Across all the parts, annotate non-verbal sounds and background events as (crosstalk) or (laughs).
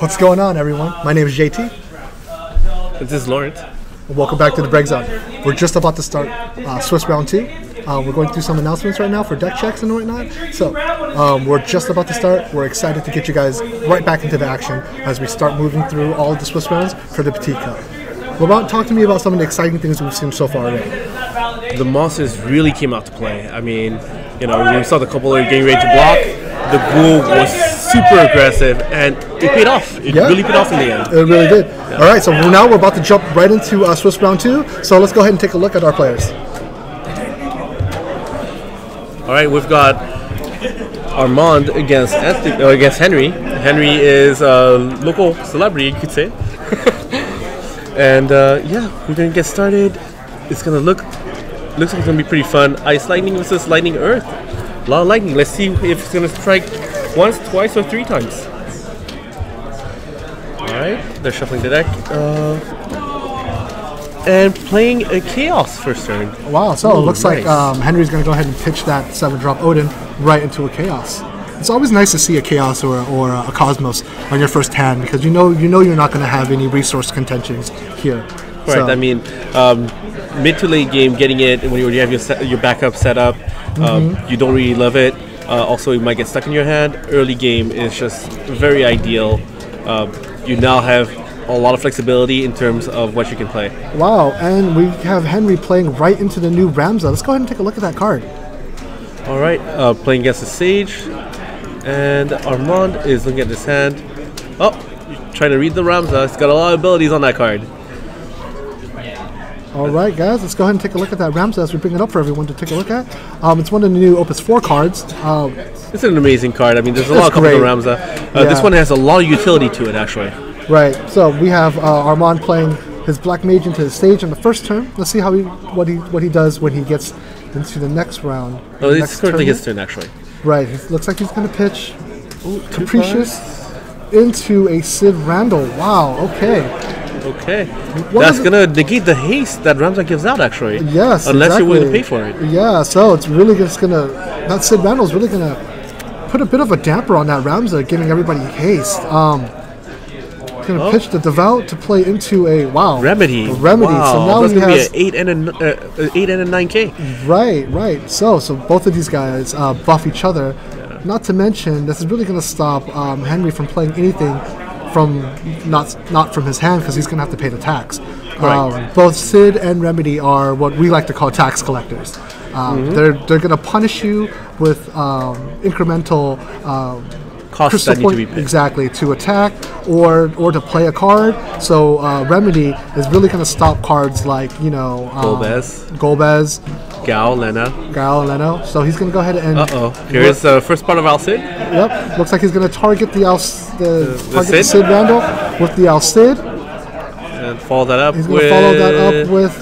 What's going on, everyone? My name is JT. This is Lawrence. Welcome back to the Break Zone. We're just about to start uh, Swiss Round 2. Uh, we're going through some announcements right now for deck checks and whatnot. So, um, we're just about to start. We're excited to get you guys right back into the action as we start moving through all of the Swiss rounds for the Petit Cup. Laurent, talk to me about some of the exciting things we've seen so far already. The monsters really came out to play. I mean, you know, we saw the couple of getting ready to block. The ghoul was super aggressive, and it paid off. It Yeah. really paid off in the end. It really did. All right, so now we're about to jump right into uh, Swiss Round 2. So, let's go ahead and take a look at our players. All right, we've got Armand against Anthony, uh, against Henry. Henry is a local celebrity, you could say. (laughs) and uh, yeah, we're gonna get started. It's gonna look looks like it's gonna be pretty fun. Ice lightning versus lightning earth. A lot of lightning. Let's see if it's gonna strike once, twice, or three times. All right, they're shuffling the deck. Uh, and playing a chaos first turn. Wow, so it Ooh, looks like um, Henry's going to go ahead and pitch that 7 drop Odin right into a Chaos. It's always nice to see a Chaos or, or a Cosmos on your first hand because you know you know you're not going to have any resource contentions here. Right. So- I mean, um, mid to late game, getting it when you you have your set, your backup set up, um, Mm-hmm. you don't really love it. Uh, also, it might get stuck in your hand. Early game is just very ideal. Um, you now have a lot of flexibility in terms of what you can play. Wow, and we have Henry playing right into the new Ramza. Let's go ahead and take a look at that card. All right, uh, playing against the Sage, and Armand is looking at this hand. Oh, trying to read the Ramza. It's got a lot of abilities on that card. All right, guys, let's go ahead and take a look at that Ramza as we bring it up for everyone to take a look at. Um, it's one of the new Opus 4 cards. Um, It's an amazing card. I mean, there's a lot of coming great. Ramza. Uh, This one has a lot of utility to it, actually. Right. So we have uh, Armand playing his black mage into the stage on the first turn. Let's see how he what he what he does when he gets into the next round. Oh, it's currently his turn, actually. Right. It looks like he's going to pitch Capricious into a Cid Randell. Wow. Okay. Okay. What That's gonna negate the haste that Ramza gives out, actually. Yes. Unless you're willing to pay for it. Yeah. So it's really just going to that Cid Randell's really going to put a bit of a damper on that Ramza, giving everybody haste. Um. Going to Oh. pitch the devout to play into a wow Remedy. A remedy. Wow. So now that's he has be an eight and a uh, uh, eight and a nine K. Right, right. So, so both of these guys uh, buff each other. Not to mention, this is really going to stop um, Henry from playing anything from not not from his hand because he's going to have to pay the tax. Um, both Cid and Remedy are what we like to call tax collectors. Um, They're they're going to punish you with um, incremental. Um, Costs that need to be paid. exactly to attack or or to play a card. So uh, Remedy is really going to stop cards like you know um, Golbez. Golbez, Gao, Lena. Gal Leno. So he's going to go ahead and. Uh oh. Here's the first part of Alcid. Yep. Looks like he's going to target the Al, the, target the Cid? Cid Randell with the Al Cid. And follow that up He's going with to follow that up with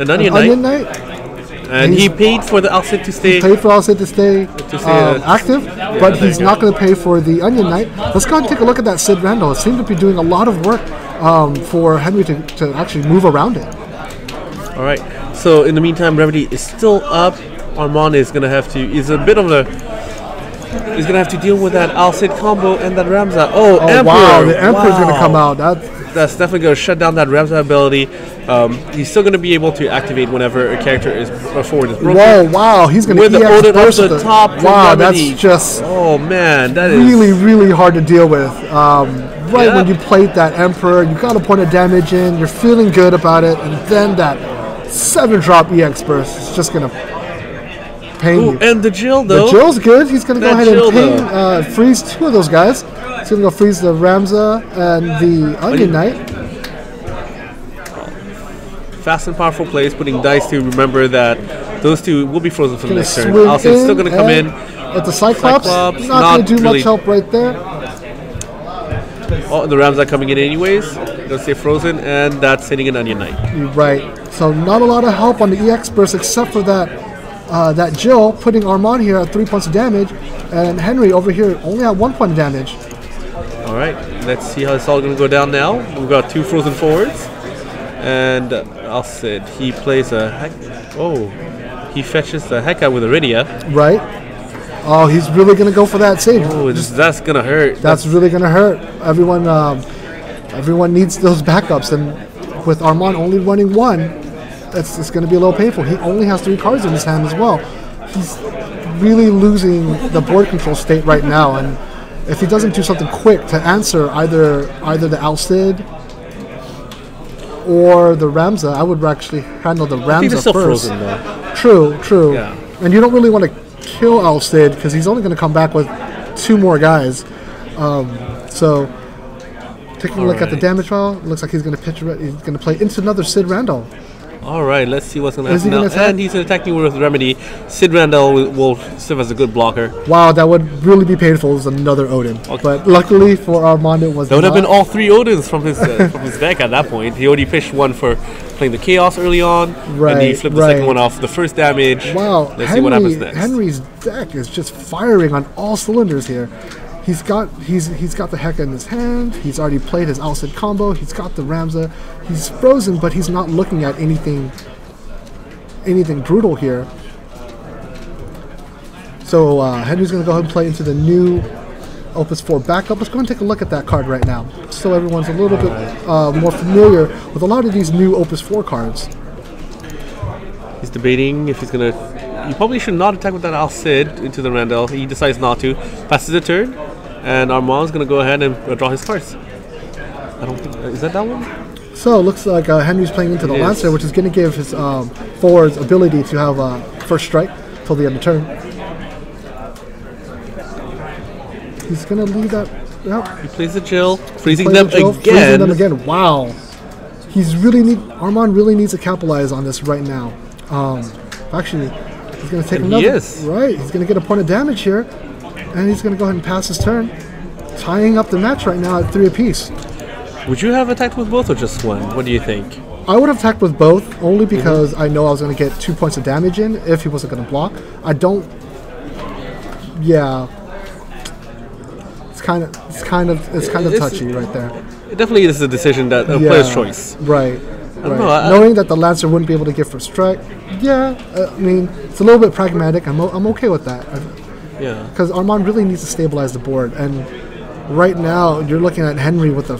an an Onion Onion Knight. Knight. And he paid for the Alcid to stay. Paid for Al Cid to stay, To stay, um, uh, active, yeah, but he's not going to pay for the Onion Knight. Let's go ahead and take a look at that Cid Randell. It seems to be doing a lot of work um, for Henry to, to actually move around it. All right. So in the meantime, Remedy is still up. Armand is gonna have to. Is a bit of a. He's gonna have to deal with that Alcid combo and that Ramza. Oh, Oh Emperor! wow, the Emperor's going to come out. That That's definitely gonna shut down that Ramza ability. Um, he's still gonna be able to activate whenever a character is before is broken. whoa, wow, he's going to With the Odin up the top Wow, Remedy. that's just Oh man, that is really, really hard to deal with. Um, right Yeah. when you played that Emperor, you got a point of damage in, you're feeling good about it, and then that seven drop EX burst is just gonna pain Ooh, you. and the Jill though. The Jill's good. He's gonna go That ahead Jill, and pain, uh, freeze two of those guys. He's gonna go freeze the Ramza and the Onion Knight. Fast and powerful plays, putting dice to remember that those two will be frozen for the next turn. Also, still gonna come in. At the Cyclops, Cyclops, not, not gonna do really- much help right there. Oh, the Rams are coming in anyways. Gonna stay frozen, and that's sitting an Onion Knight. You're right. So not a lot of help on the EX burst except for that uh, that Jill putting Armand here at three points of damage, and Henry over here only at one point of damage. All right, let's see how it's all going to go down now. We've got two frozen forwards, and uh, Alcid, he plays a heck. Oh, he fetches the heck out with Iridia. Right. Oh, he's really gonna go for that save. Oh, that's gonna hurt. That's really gonna hurt. Everyone, um, everyone needs those backups, and with Armand only running one, it's, it's gonna be a little painful. He only has three cards in his hand as well. He's really losing the board control state right now, and if he doesn't do something quick to answer either either the Alcid or the Ramza, I would actually handle the I think they're Ramza still first. frozen though. True, true. Yeah. And you don't really want to kill Alstead because he's only going to come back with two more guys. Um, so, taking a look at the damage file, looks like he's going to pitch. He's going to play into another Cid Randell. All right, let's see what's gonna happen now. attack? And he's attacking with remedy. Cid Randell will, will serve as a good blocker. Wow, that would really be painful as another Odin. Okay. But luckily for Armand, it was That would have been all three Odins from his uh, from his deck at that point. He already pitched one for playing the Chaos early on, and he Right, flipped the second one off the first damage. Wow, Let's see what happens next. Henry's deck is just firing on all cylinders here. He's got he's he's got the Heka in his hand. He's already played his Alcid combo. He's got the Ramza. He's frozen, but he's not looking at anything anything brutal here. So uh, Henry's going to go ahead and play into the new Opus 4 backup. Let's go and take a look at that card right now, so everyone's a little bit uh, more familiar with a lot of these new Opus 4 cards. He's debating if he's gonna. You probably should not attack with that Al Cid into the Randell. He decides not to. Passes the turn, and Armand's gonna go ahead and uh, draw his cards. I don't think is that that one. So it looks like uh, Henry's playing into the It is. Lancer, which is going to give his um, forwards ability to have uh, first strike till the end of turn. He's going to leave that. Yep, He plays the Jill, freezing them the Jill, again. freezing them again. Wow, he's really need Armand really needs to capitalize on this right now. Um, actually, he's going to take And he another. is. Right, he's going to get a point of damage here, and he's going to go ahead and pass his turn, tying up the match right now at three apiece. Would you have attacked with both or just one? What do you think? I would have attacked with both only Mm-hmm. because I know I was going to get two points of damage in if he wasn't going to block. I don't. Yeah. It's kind of it's kind of it's kind of It's- touchy right there. It definitely is a decision that a Yeah. player's choice. Right. right. know, I- Knowing that the Lancer wouldn't be able to get first strike, yeah. I mean, it's a little bit pragmatic. I'm o- I'm okay with that Yeah. because Armand really needs to stabilize the board, and right now you're looking at Henry with a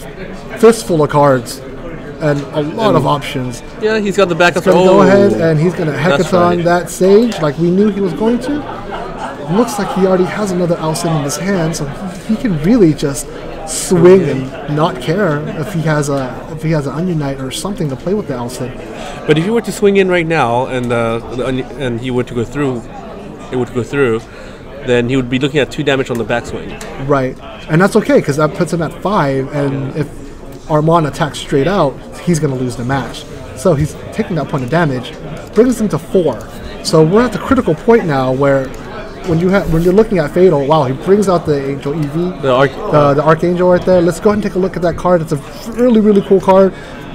fistful of cards and a lot of options. Yeah, he's got the backup. He's gonna oh, go ahead and he's gonna hackathon right. that sage like we knew he was going to. Looks like he already has another Alcid in his hand, so he, can really just swing and not care if he has a if he has an Onion Knight or something to play with the Alcid. But if you were to swing in right now and uh, onion- and he were to go through, it would go through, then he would be looking at two damage on the backswing. Right, and that's okay because that puts him at five, and if Armand attacks straight out, he's gonna lose the match. So he's taking that point of damage, brings him to four. So we're at the critical point now where. When you have when you're looking at Fatal, wow, he brings out the Angel EV, The arc, uh, the Archangel right there. Let's go ahead and take a look at that card. It's a really, really cool card.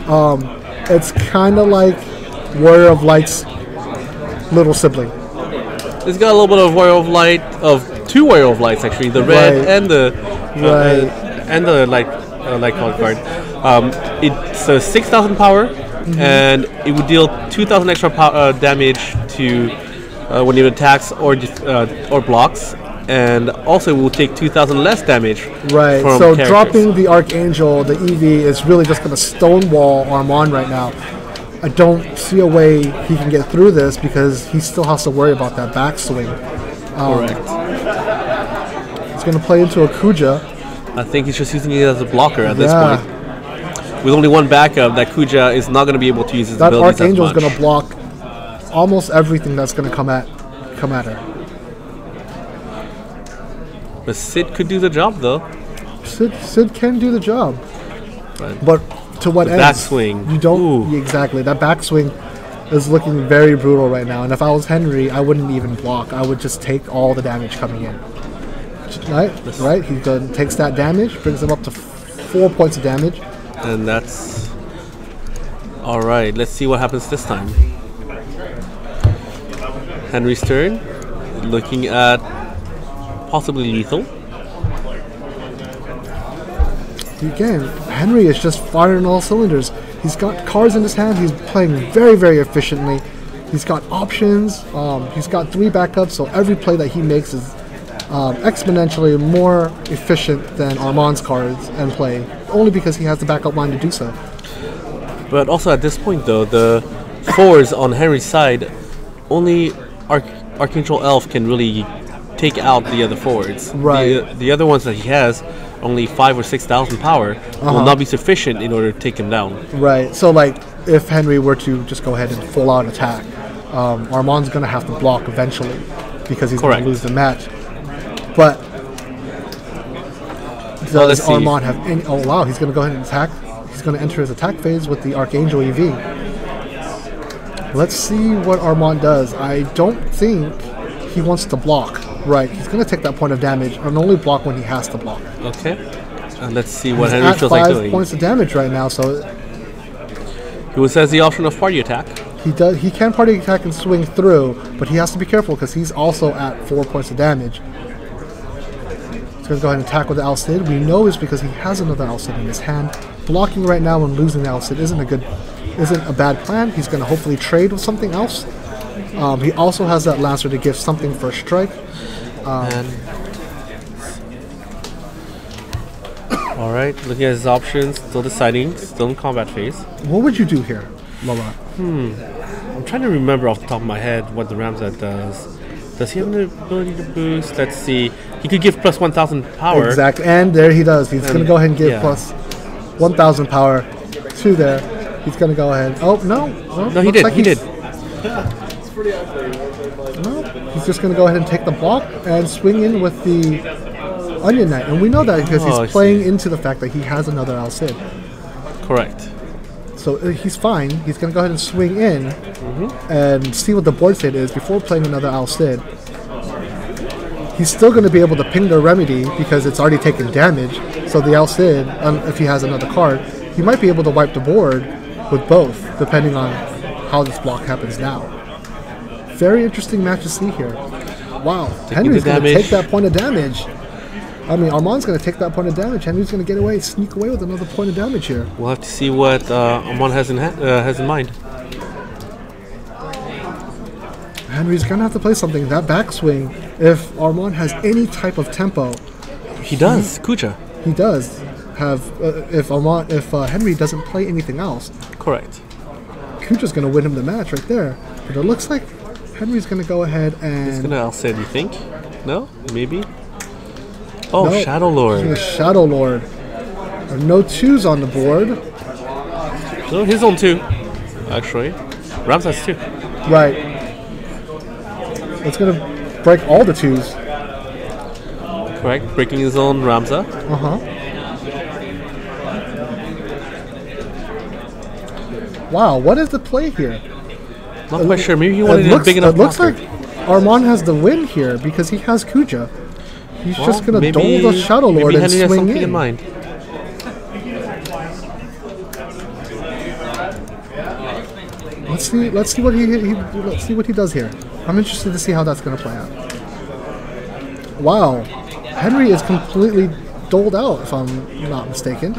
Um, it's kind of like Warrior of Light's little sibling. It's got a little bit of Warrior of Light, of two Warrior of Lights actually, the red Right. and the uh, Right. and the light uh, light card card. Um, it's a six thousand power, Mm-hmm. and it would deal two thousand extra pow- uh, damage to uh, when it attacks or uh, or blocks. And also, it will take 2,000 less damage. Right. so characters. dropping the Ark Angel, the EV, is really just going to stonewall Armand right now. I don't see a way he can get through this because he still has to worry about that backswing. Um, Correct. He's going to play into a Kuja. I think he's just using it as a blocker at this Yeah. point. With only one backup, that Kuja is not going to be able to use his That abilities Archangel is going to block almost everything that's going to come at come at her. But Cid could do the job though. Cid, Cid can do the job, But but to what The end? backswing. You don't Ooh. exactly. That backswing is looking very brutal right now. And if I was Henry, I wouldn't even block. I would just take all the damage coming in. Right, right. He goes, takes that damage, brings him up to four points of damage. and that's all right. Let's see what happens this time. Henry's turn, looking at possibly lethal. Again, Henry is just firing all cylinders. He's got cards in his hand. He's playing very, very efficiently. He's got options. Um, he's got three backups, so every play that he makes is um, exponentially more efficient than Armand's cards and play, only because he has the backup line to do so. But also at this point, though, the fours on Henry's side, only Arch- Archangel Elf can really take out the other forwards. Right. The, the other ones that he has, only five or six thousand power, Uh-huh. will not be sufficient in order to take him down. Right. So like, if Henry were to just go ahead and full out attack, um, Armand's gonna have to block eventually because he's Correct. gonna lose the match. But does. Armand have any? Oh wow, he's gonna go ahead and attack. He's gonna enter his attack phase with the Ark Angel EV. Let's see what Armand does. I don't think he wants to block. Right. He's gonna take that point of damage and only block when he has to block. Okay. And let's see what He's Henry feels like doing. five points of damage right now, so He has the option of party attack. He does. He can party attack and swing through, but he has to be careful because he's also at four points of damage. He's going to go ahead and attack with the Al Cid. We know it's because he has another Al Cid in his hand. Blocking right now and losing the Al Cid isn't a good, isn't a bad plan. He's going to hopefully trade with something else. Um, he also has that Lancer to give something for a strike. and all right, looking at his options, still deciding, still in combat phase. What would you do here, Lola? I'm trying to remember off the top of my head what the Ramzat does. Does he have an ability to boost? Let's see. He could give plus 1,000 power. Exactly, and there he does. He's going to go ahead and give yeah. plus 1,000 power to there. He's going to go ahead. Oh no! No, he did. like he did. (laughs) No, he's just going to go ahead and take the block and swing in with the Onion Knight. And we know that because Oh, he's playing into the fact that he has another Al Cid. Correct. So uh, he's fine. He's going to go ahead and swing in Mm-hmm. and see what the board state is before playing another Al Cid. He's still going to be able to ping the remedy because it's already taken damage. So the Al Cid, um, if he has another card, he might be able to wipe the board with both, depending on how this block happens now. Very interesting match to see here. Wow, Henry's going to take that point of damage. I mean, Armand's going to take that point of damage. Henry's going to get away, sneak away with another point of damage here. We'll have to see what uh, Amon has in ha- uh, has in mind. Henry's going to have to play something. That backswing, if Armand has any type of tempo, He does. Kuja. he does have. Uh, if Armand, if uh, Henry doesn't play anything else, Correct. Kuja's going to win him the match right there. But it looks like Henry's going to go ahead and He's gonna Alcid, you think? No? Maybe? Oh, No. Shadow Lord. Shadow Lord. There are no twos on the board. No, his own two, Actually. Rams has two. Right. It's going to break all the twos. Correct. Breaking his own Ramza. Uh huh. Wow, what is the play here? Not quite sure. Maybe he It wanted a looks, big enough it looks like Armand has the win here because he has Kuja. He's Well, just going to maybe- dole the Shadow Lord maybe and Henry swing in. in mind. Let's see. Let's see what he, he let's see what he does here. I'm interested to see how that's going to play out. Wow, Henry is completely doled out, if I'm not mistaken.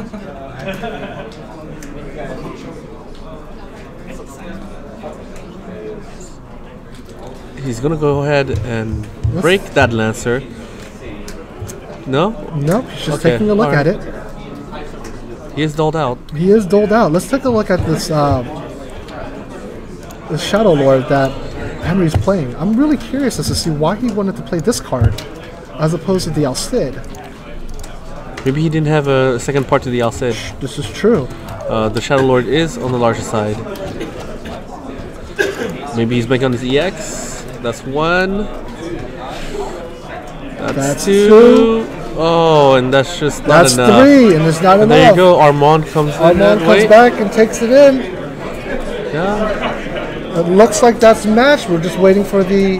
He's gonna go ahead and break that Lancer. No? Nope, he's just Okay, taking a look alright. at it. He is doled out. He is doled out. Let's take a look at this uh, this Shadow Lord that Henry's playing. I'm really curious as to see why he wanted to play this card as opposed to the Al Cid. Maybe he didn't have a second part to the Alcid. This is true. Uh, the Shadow Lord is on the larger side. Maybe he's banking on his EX. That's one. That's, That's two. two. Oh, and that's just not That's enough. three, and there's not And enough. there you go. Armand comes. Armand and comes back and takes it in. Yeah. It looks like that's matched. We're just waiting for the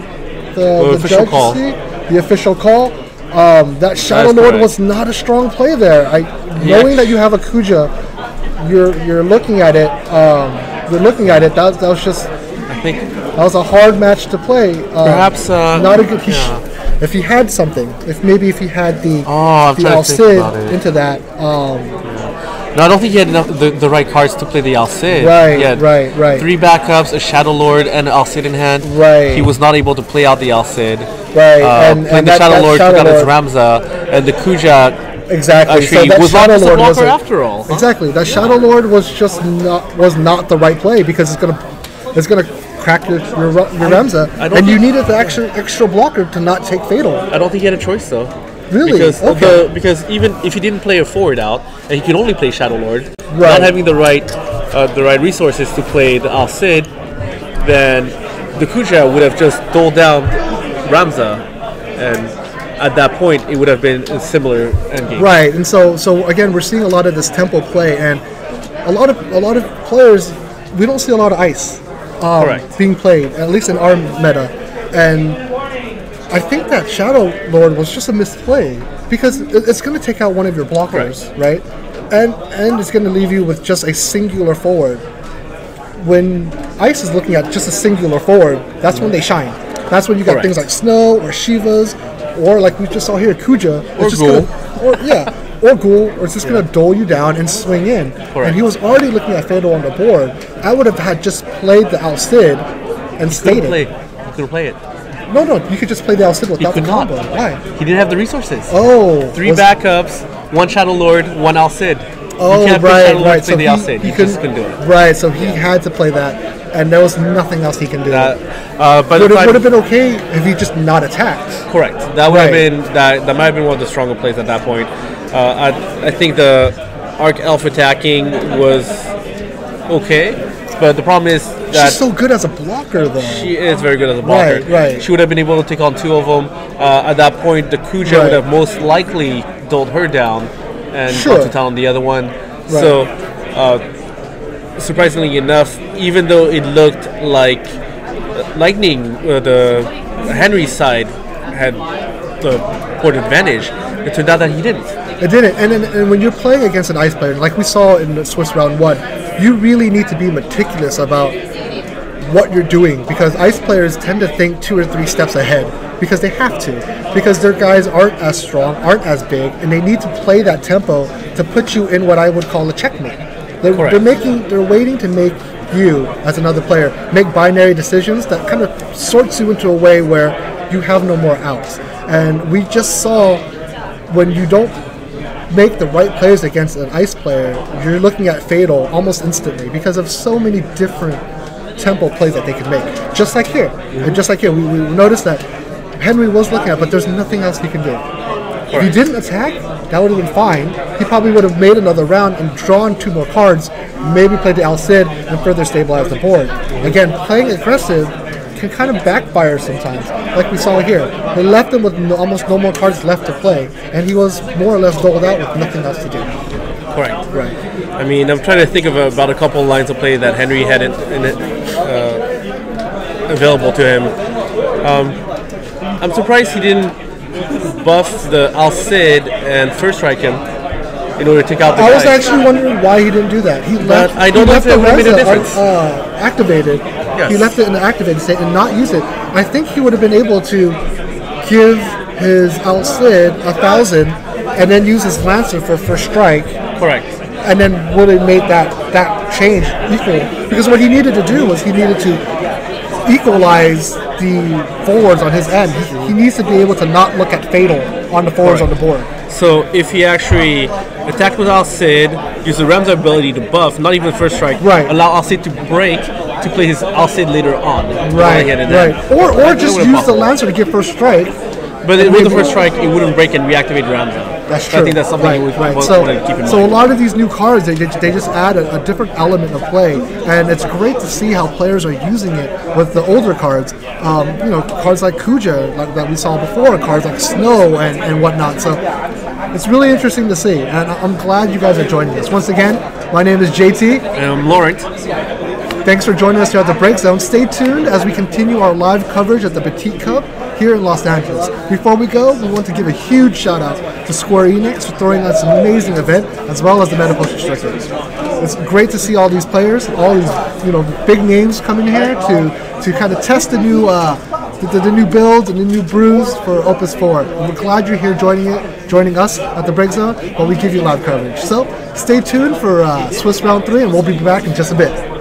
the, the official judge call. to see the official call. Um, that Shadow Lord correct. was not a strong play there. I, knowing that you have a Kuja, you're you're looking at it. Um, you're looking at it. That, that was just think that was a hard match to play. Um, perhaps. Uh, not a good. He yeah. if he had something, if maybe if he had the Oh, the Al Cid into that, um, No, I don't think he had enough the, the right cards to play the Al Cid. Right, right, right. Three backups, a Shadow Lord, and an Al Cid in hand. Right. He was not able to play out the Al Cid. Right, Uh, and- playing and the that- Shadow that Lord Shadow took out his Ramza, and the Kuja Exactly. actually that was Shadow Lord wasn't- after all. huh? Exactly. That Shadow Lord was just not was not the right play because it's gonna it's gonna crack your your, your Ramza, and you needed the extra extra blocker to not take fatal. I don't think he had a choice though. Really? Because Okay. the, because even if he didn't play a forward out and he could only play Shadow Lord, Right. not having the right uh, the right resources to play the Al Cid, then the Kuja would have just doled down Ramza, and at that point it would have been a similar endgame. Right, and so so again, we're seeing a lot of this tempo play, and a lot of a lot of players. We don't see a lot of ice um, being played, at least in our meta, and I think that Shadow Lord was just a misplay because it's going to take out one of your blockers, right? And and it's going to leave you with just a singular forward. When Ice is looking at just a singular forward, that's when they shine. That's when you got Correct. things like Snow or Shivas, or like we just saw here, Kuja. It's Or just Ghoul. Gonna, or yeah, (laughs) or Ghoul, or it's just gonna dole you down and swing in. And he was already looking at Fatal on the board. I would have had just played the Al Cid and stayed Couldn't play. it. He couldn't play it. No, no, you could just play the Al Cid He without the could not. combo. Why? He didn't have the resources. Oh, Three backups, one Shadow Lord, one Al Cid. Oh, you right, right. play So the he, Al Cid. he You just couldn't do it. Right, so he had to play that, and there was nothing else he can do. That, uh, but would it would have been okay if he just not attacked. Correct. That would have been that. That might have been one of the stronger plays at that point. Uh, I, I think the arc elf attacking was okay, but the problem is that She's so good as a blocker, though. she is very good as a blocker. Right, right. She would have been able to take on two of them. Uh, at that point, the Kuja Right. would have most likely doled her down and Sure. to town on the other one. So, uh, surprisingly enough, even though it looked like uh, Lightning, uh, the Henry side had the port advantage, it turned out that he didn't. It didn't. And, and, and when you're playing against an ice player, like we saw in the Swiss round one, you really need to be meticulous about what you're doing because ice players tend to think two or three steps ahead because they have to because their guys aren't as strong, aren't as big, and they need to play that tempo to put you in what I would call a checkmate. They're, they're making, they're waiting to make you as another player make binary decisions that kind of sorts you into a way where you have no more outs. And we just saw when you don't make the right plays against an ice player, you're looking at fatal almost instantly because of so many different tempo plays that they can make. Just like here, and just like here, we, we noticed that Henry was looking at, but there's nothing else he can do. If he didn't attack, that would have been fine. He probably would have made another round and drawn two more cards, maybe played the Al Cid and further stabilized the board. Again, playing aggressive can kind of backfire sometimes, like we saw here. They left him with no, almost no more cards left to play, and he was more or less doled out with nothing else to do. Correct. Right. I mean, I'm trying to think of about a couple lines of play that Henry had in, in it, uh, available to him. Um, I'm surprised he didn't buff the Al Cid and first strike him in order to take out the I was actually wondering why he didn't do that. He left. I don't he know left the would've made a Reza. Uh, activated. Yes. He left it in the activated state and not use it. I think he would have been able to give his Al a thousand and then use his Lancer for first strike, Correct. and then would have made that that change equal. Because what he needed to do was he needed to equalize the forwards on his end. He, he needs to be able to not look at fatal on the forwards on the board. So if he actually attacked with Al Cid, use the Ram's ability to buff, not even first strike, Right. allow Al Cid to break to play his Al Cid later on. Right, He had it there. right. Or or just use the. Lancer to get first strike. But with the first strike, it wouldn't break and reactivate Ramza. That's true. I think that's something right, we right. want, So, want to keep in mind. so a lot of these new cards, they, they, they just add a, a different element of play, and it's great to see how players are using it with the older cards. Um, you know, cards like Kuja, like that we saw before, cards like Snow and, and whatnot. So it's really interesting to see, and I- I'm glad you guys are joining us. Once again, my name is JT. Um, Laurent, Thanks for joining us here at the Break Zone. Stay tuned as we continue our live coverage at the Petite Cup here in Los Angeles. Before we go, we want to give a huge shout out to Square Enix for throwing us an amazing event, as well as the Potion Strikers. It's great to see all these players, all these you know big names coming here to to kind of test the new uh, the, the new build and the new brews for Opus 4. And we're glad you're here joining it, joining us at the Break Zone while we give you live coverage. So stay tuned for uh, Swiss round three, and we'll be back in just a bit.